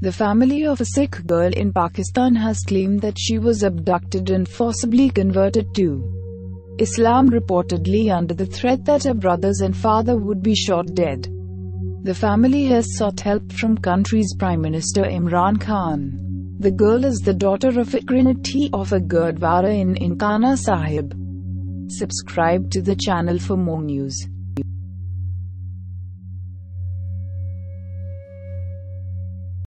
The family of a Sikh girl in Pakistan has claimed that she was abducted and forcibly converted to Islam, reportedly under the threat that her brothers and father would be shot dead. The family has sought help from country's Prime Minister Imran Khan. The girl is the daughter of a granthi of a Gurdwara in Nankana Sahib. Subscribe to the channel for more news.